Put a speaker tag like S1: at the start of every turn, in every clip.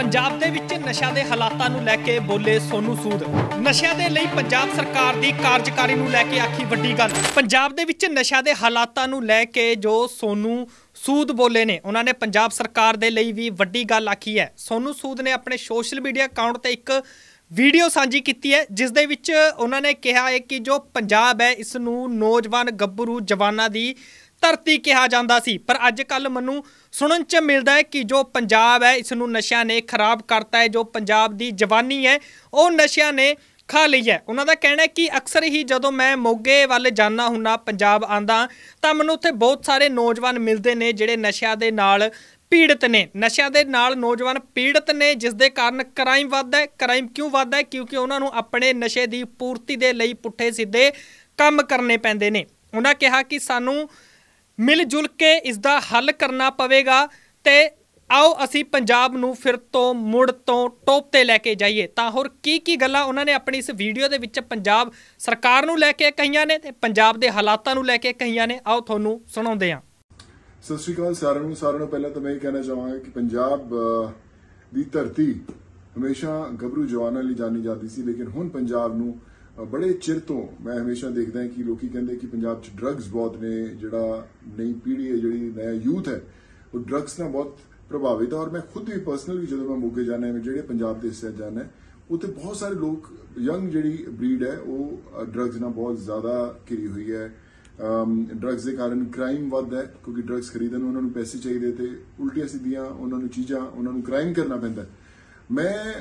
S1: ਪੰਜਾਬ ਦੇ ਵਿੱਚ ਨਸ਼ਾ ਦੇ ਹਾਲਾਤਾਂ ਨੂੰ ਲੈ ਕੇ ਬੋਲੇ ਸੋਨੂ ਸੂਦ। ਨਸ਼ਿਆਂ ਦੇ ਲਈ ਪੰਜਾਬ ਸਰਕਾਰ ਦੀ ਕਾਰਜਕਾਰੀ ਨੂੰ ਲੈ ਕੇ ਆਖੀ ਵੱਡੀ ਗੱਲ। ਪੰਜਾਬ ਦੇ ਵਿੱਚ ਨਸ਼ਾ ਦੇ ਹਾਲਾਤਾਂ ਨੂੰ ਲੈ ਕੇ ਜੋ ਸੋਨੂ ਸੂਦ ਬੋਲੇ ਨੇ, ਉਹਨਾਂ ਨੇ ਪੰਜਾਬ ਸਰਕਾਰ ਦੇ ਲਈ ਵੀ ਵੱਡੀ ਗੱਲ ਆਖੀ ਹੈ। ਸੋਨੂ ਸੂਦ ਨੇ ਆਪਣੇ ਸੋਸ਼ਲ ਮੀਡੀਆ ਅਕਾਊਂਟ ਤੇ ਇੱਕ ਵੀਡੀਓ ਸਾਂਝੀ ਕੀਤੀ ਹੈ, ਜਿਸ ਦੇ ਵਿੱਚ ਉਹਨਾਂ ਨੇ ਕਿਹਾ ਹੈ ਕਿ ਜੋ ਪੰਜਾਬ ਹੈ, ਇਸ ਨੂੰ ਨੌਜਵਾਨ ਗੱਭਰੂ ਜਵਾਨਾਂ ਦੀ ਧਰਤੀ ਕਿਹਾ ਜਾਂਦਾ ਸੀ। ਪਰ ਅੱਜ ਕੱਲ ਮੈਨੂੰ ਸੁਣਨ ਚ ਮਿਲਦਾ ਹੈ ਕਿ ਜੋ ਪੰਜਾਬ ਹੈ, ਇਸ ਨੂੰ ਨਸ਼ਿਆਂ ਨੇ ਖਰਾਬ ਕਰਤਾ ਹੈ। ਜੋ ਪੰਜਾਬ ਦੀ ਜਵਾਨੀ ਹੈ, ਉਹ ਨਸ਼ਿਆਂ ਨੇ ਖਾ ਲਈ ਹੈ। ਉਹਨਾਂ ਦਾ ਕਹਿਣਾ ਹੈ ਕਿ ਅਕਸਰ ਹੀ ਜਦੋਂ ਮੈਂ ਮੋਗੇ ਵੱਲ ਜਾਣਾ ਹੁੰਨਾ ਪੰਜਾਬ ਆਂਦਾ ਤਾਂ ਮੈਨੂੰ ਉੱਥੇ ਬਹੁਤ ਸਾਰੇ ਨੌਜਵਾਨ ਮਿਲਦੇ ਨੇ, ਜਿਹੜੇ ਨਸ਼ਿਆਂ ਦੇ ਨਾਲ ਪੀੜਤ ਨੇ। ਨਸ਼ਿਆਂ ਦੇ ਨਾਲ ਨੌਜਵਾਨ ਪੀੜਤ ਨੇ ਜਿਸ ਦੇ ਕਾਰਨ ਕ੍ਰਾਈਮ ਵੱਧਦਾ ਹੈ। ਕ੍ਰਾਈਮ ਕਿਉਂ ਵੱਧਦਾ ਹੈ? ਕਿਉਂਕਿ ਉਹਨਾਂ ਨੂੰ ਆਪਣੇ ਨਸ਼ੇ ਦੀ ਪੂਰਤੀ ਦੇ ਲਈ ਪੁੱਠੇ ਸਿੱਧੇ ਕੰਮ ਕਰਨੇ ਪੈਂਦੇ ਨੇ। ਉਹਨਾਂ ਕਿਹਾ ਕਿ ਸਾਨੂੰ ਮਿਲ ਜੁਲ ਕੇ ਇਸ ਦਾ ਹੱਲ ਕਰਨਾ ਪਵੇਗਾ ਤੇ ਆਓ ਅਸੀਂ ਪੰਜਾਬ ਨੂੰ ਫਿਰ ਤੋਂ ਮੁੜ ਤੋਂ ਟੋਪ ਤੇ ਲੈ ਕੇ ਜਾਈਏ। ਤਾਂ ਹੋਰ ਕੀ ਕੀ ਗੱਲਾਂ ਉਹਨਾਂ ਨੇ ਆਪਣੀ ਇਸ ਵੀਡੀਓ ਦੇ ਵਿੱਚ ਪੰਜਾਬ ਸਰਕਾਰ ਨੂੰ ਲੈ ਕੇ ਕਹੀਆਂ ਨੇ ਤੇ ਪੰਜਾਬ ਦੇ ਹਾਲਾਤਾਂ ਨੂੰ ਲੈ ਕੇ ਕਹੀਆਂ ਨੇ। ਆਓ ਤੁਹਾਨੂੰ ਸੁਣਾਉਂਦੇ ਹਾਂ।
S2: ਸਤਿ ਸ਼੍ਰੀ ਅਕਾਲ ਸਾਰਿਆਂ ਨੂੰ। ਸਾਰਿਆਂ ਨੂੰ ਪਹਿਲਾਂ ਤਾਂ ਮੈਂ ਇਹ ਕਹਿਣਾ ਚਾਹਾਂਗਾ ਕਿ ਪੰਜਾਬ ਦੀ ਧਰਤੀ ਹਮੇਸ਼ਾ ਗੱਭਰੂ ਜਵਾਨਾਂ ਲਈ ਜਾਣੀ ਜਾਂਦੀ ਸੀ, ਲੇਕਿਨ ਹੁਣ ਪੰਜਾਬ ਨੂੰ ਬੜੇ ਚਿਰ ਤੋਂ ਮੈਂ ਹਮੇਸ਼ਾ ਦੇਖਦਾ ਹਾਂ ਕਿ ਲੋਕੀ ਕਹਿੰਦੇ ਕਿ ਪੰਜਾਬ 'ਚ ਡਰੱਗਸ ਬਹੁਤ ਨੇ, ਜਿਹੜਾ ਨਈ ਪੀੜ੍ਹੀ ਹੈ, ਜਿਹੜੀ ਨਇਆ ਯੂਥ ਹੈ, ਉਹ ਡਰੱਗਸ ਨਾਲ ਬਹੁਤ ਪ੍ਰਭਾਵਿਤ ਹੈ ਔਰ ਮੈਂ ਖੁਦ ਵੀ ਪਰਸਨਲੀ ਜਦੋਂ ਮੈਂ ਮੋਗੇ ਜਾਣਾ ਹੈ ਜਿਹੜੇ ਪੰਜਾਬ ਦੇ ਹਿੱਸੇ ਜਾਣਾ ਹੈ, ਉੱਥੇ ਬਹੁਤ ਸਾਰੇ ਲੋਕ ਯੰਗ ਜਿਹੜੀ ਬਰੀਡ ਹੈ, ਉਹ ਡਰੱਗਸ ਨਾਲ ਬਹੁਤ ਜ਼ਿਆਦਾ ਘਿਰੀ ਹੋਈ ਹੈ ਡਰੱਗਸ ਦੇ ਕਾਰਨ ਕ੍ਰਾਈਮ ਵੱਧਦਾ ਹੈ, ਕਿਉਂਕਿ ਡਰੱਗਸ ਖਰੀਦਣ ਨੂੰ ਉਹਨਾਂ ਨੂੰ ਪੈਸੇ ਚਾਹੀਦੇ ਤੇ ਉਲਟੀਆਂ ਸਿੱਧੀਆਂ ਉਹਨਾਂ ਨੂੰ ਚੀਜ਼ਾਂ, ਉਹਨਾਂ ਨੂੰ ਕ੍ਰਾਈਮ ਕਰਨਾ ਪੈਂਦਾ ਹੈ। ਮੈਂ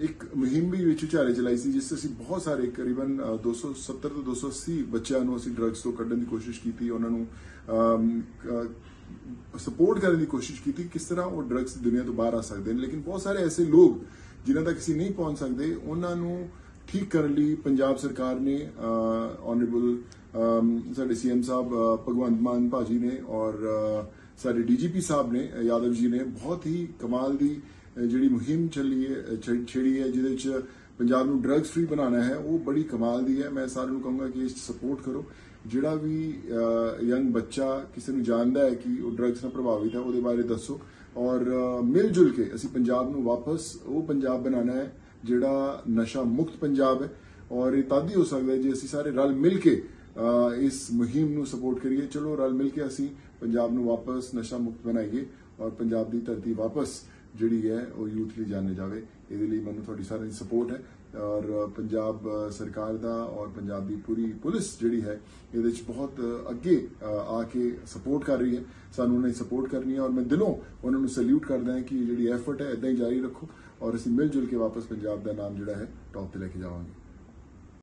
S2: ਇੱਕ ਮੁਹਿੰਮ ਵੀ ਵਿੱਚ ਝਾੜੇ ਚਲਾਈ ਸੀ ਜਿਸ 'ਚ ਅਸੀਂ ਬਹੁਤ ਸਾਰੇ ਕਰੀਬਨ ਅ, 270 ਤੋਂ 280 ਬੱਚਿਆਂ ਨੂੰ ਅਸੀਂ ਡਰੱਗਸ ਤੋਂ ਕੱਢਣ ਦੀ ਕੋਸ਼ਿਸ਼ ਕੀਤੀ ਉਹਨਾਂ ਨੂੰ ਸਪੋਰਟ ਕਰਨ ਦੀ ਕੋਸ਼ਿਸ਼ ਕੀਤੀ ਕਿਸ ਤਰ੍ਹਾਂ ਉਹ ਡਰੱਗਸ ਦੁਨੀਆ ਤੋਂ ਬਾਹਰ ਆ ਸਕਦੇ ਨੇ। ਲੇਕਿਨ ਬਹੁਤ ਸਾਰੇ ਐਸੇ ਲੋਕ ਜਿਨ੍ਹਾਂ ਤੱਕ ਅਸੀਂ ਨਹੀਂ ਪਹੁੰਚ ਸਕਦੇ ਉਹਨਾਂ ਨੂੰ ਠੀਕ ਕਰਨ ਲਈ ਪੰਜਾਬ ਸਰਕਾਰ ਨੇ ਆਨਰੇਬਲ ਸਾਡੇ ਸੀਐਮ ਸਾਹਿਬ ਭਗਵੰਤ ਮਾਨ ਭਾਜੀ ਨੇ ਔਰ ਅ, ਸਾਡੇ ਡੀਜੀਪੀ ਸਾਹਿਬ ਨੇ ਯਾਦਵ ਜੀ ਨੇ ਬਹੁਤ ਹੀ ਕਮਾਲ ਦੀ ਜਿਹੜੀ ਮੁਹਿੰਮ ਚੱਲੀ ਹੈ ਛੇੜੀ ਹੈ, ਜਿਹਦੇ ਵਿੱਚ ਪੰਜਾਬ ਨੂੰ ਡਰੱਗਸ ਫ੍ਰੀ ਬਣਾਉਣਾ ਹੈ, ਉਹ ਬੜੀ ਕਮਾਲ ਦੀ ਹੈ। ਮੈਂ ਸਾਰਿਆਂ ਨੂੰ ਕਹੂੰਗਾ ਕਿ ਇਸ ਸਪੋਰਟ ਕਰੋ। ਜਿਹੜਾ ਵੀ ਯੰਗ ਬੱਚਾ ਕਿਸੇ ਨੂੰ ਜਾਣਦਾ ਹੈ ਕਿ ਉਹ ਡਰੱਗਸ ਨਾਲ ਪ੍ਰਭਾਵਿਤ ਹੈ, ਉਹਦੇ ਬਾਰੇ ਦੱਸੋ। ਔਰ ਮਿਲ ਜੁਲ ਕੇ ਅਸੀਂ ਪੰਜਾਬ ਨੂੰ ਵਾਪਸ ਉਹ ਪੰਜਾਬ ਬਣਾਉਣਾ ਹੈ, ਜਿਹੜਾ ਨਸ਼ਾ ਮੁਕਤ ਪੰਜਾਬ ਹੈ। ਔਰ ਇਹ ਤਦ ਹੀ ਹੋ ਸਕਦਾ ਜੇ ਅਸੀਂ ਸਾਰੇ ਰਲ ਮਿਲ ਕੇ ਇਸ ਮੁਹਿੰਮ ਨੂੰ ਸਪੋਰਟ ਕਰੀਏ। ਚਲੋ, ਰਲ ਮਿਲ ਕੇ ਅਸੀਂ ਪੰਜਾਬ ਨੂੰ ਵਾਪਸ ਨਸ਼ਾ ਮੁਕਤ ਬਣਾਈਏ ਔਰ ਪੰਜਾਬ ਦੀ ਧਰਤੀ ਵਾਪਸ ਜਿਹੜੀ ਹੈ ਉਹ ਯੂਥ ਲਈ ਜਾਣੇ ਜਾਵੇ। ਇਹਦੇ ਲਈ ਮੈਨੂੰ ਤੁਹਾਡੀ ਸਾਰਿਆਂ ਦੀ ਸਪੋਰਟ ਹੈ। ਔਰ ਪੰਜਾਬ ਸਰਕਾਰ ਦਾ ਔਰ ਪੰਜਾਬ ਦੀ ਪੂਰੀ ਪੁਲਿਸ ਜਿਹੜੀ ਹੈ, ਇਹਦੇ ਵਿੱਚ ਬਹੁਤ ਅੱਗੇ ਆ ਕੇ ਸਪੋਰਟ ਕਰ ਰਹੀ ਹੈ। ਸਾਨੂੰ ਉਹਨਾਂ ਦੀ ਸਪੋਰਟ ਕਰਨੀ ਹੈ ਔਰ ਮੈਂ ਦਿਲੋਂ ਉਹਨਾਂ ਨੂੰ ਸੈਲੂਟ ਕਰਦਾ ਹਾਂ ਕਿ ਜਿਹੜੀ ਐਫਰਟ ਹੈ ਇਦਾਂ ਹੀ ਜਾਰੀ ਰੱਖੋ। ਔਰ ਅਸੀਂ ਮਿਲ ਜੁਲ ਕੇ ਵਾਪਸ ਪੰਜਾਬ ਦਾ ਨਾਮ ਜਿਹੜਾ ਹੈ ਟੌਪ ਤੇ ਲੈ ਕੇ ਜਾਵਾਂਗੇ।